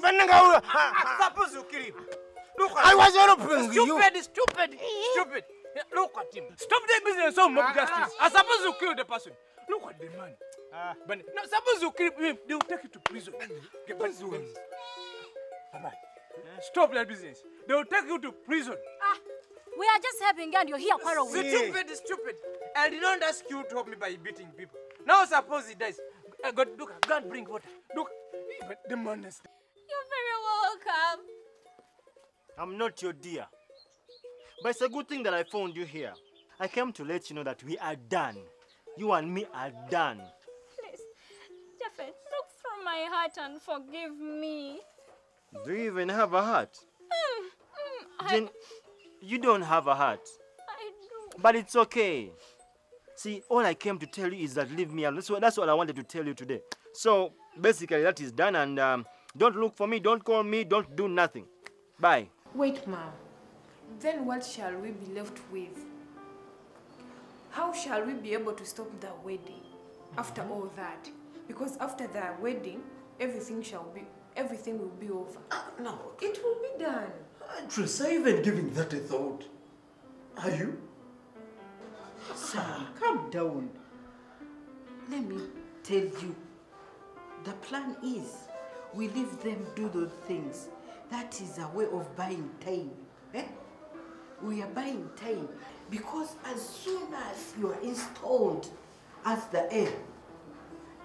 But nigga, ah, ah, ah, Suppose you kill him. Look at I him. was helping you. Stupid, stupid, stupid. Look at him. Stop the business of mob justice. I suppose you kill the person. Look at the man. But no, suppose you kill him, they will take you to prison. Okay, but Bye-bye. Stop that business. They will take you to prison. Ah, we are just helping and you're here quarreling. Stupid, stupid. I did not ask you to help me by beating people. Now suppose he dies. Uh, I got look, God bring water. Look, but the man is. Welcome. I'm not your dear. But it's a good thing that I found you here. I came to let you know that we are done. You and me are done. Please, Japhet, look through my heart and forgive me. Do you even have a heart? Mm, mm, I, you don't have a heart. I do. But it's okay. See, all I came to tell you is that leave me alone. That's what, that's what I wanted to tell you today. So basically, that is done, and um, don't look for me, don't call me, don't do nothing. Bye. Wait, ma'am. Then what shall we be left with? How shall we be able to stop the wedding after all that? Because after the wedding, everything shall be, everything will be over. No, It will be done. Tris, are you even giving that a thought? Are you? Sam, calm down. Let me tell you, the plan is we leave them do those things. That is a way of buying time. Eh? We are buying time because as soon as you are installed as the heir,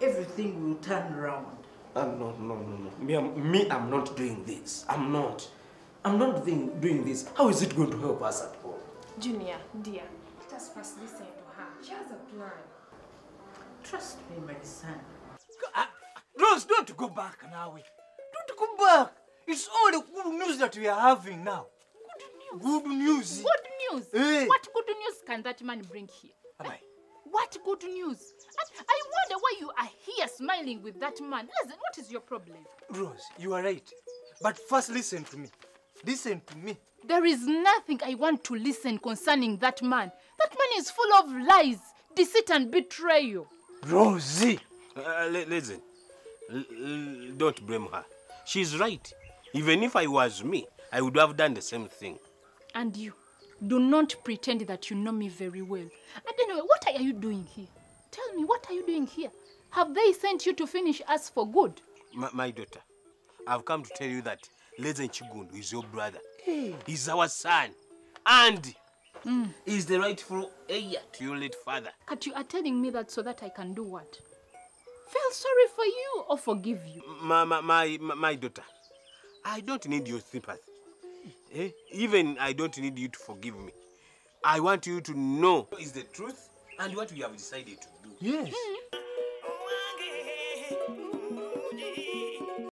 everything will turn around. Uh, no, no, no, no. Me, I'm, me, I'm not doing this. I'm not. I'm not doing, doing this. How is it going to help us at all? Junior, dear, let us first listen to her. She has a plan. Trust me, my son. Don't go back now. We. Don't go back. It's all the good news that we are having now. Good news. Good news? Eh. What good news can that man bring here? Bye-bye. What good news? I, I wonder why you are here smiling with that man. Listen, what is your problem? Rose, you are right. But first listen to me. Listen to me. There is nothing I want to listen concerning that man. That man is full of lies, deceit, and betrayal. Rosie. Uh, listen, L- l- don't blame her. She's right. Even if I was me, I would have done the same thing. And you, do not pretend that you know me very well. And anyway, what are you doing here? Tell me, what are you doing here? Have they sent you to finish us for good? My, my daughter, I've come to tell you that Lezen Chigundu is your brother. He's our son. And mm. he's the rightful heir to your late father. But you are telling me that so that I can do what? Feel sorry for you or forgive you? My, my, my, my- my daughter, I don't need your sympathy. Eh? Even I don't need you to forgive me. I want you to know is the truth and what we have decided to do. Yes. Mm.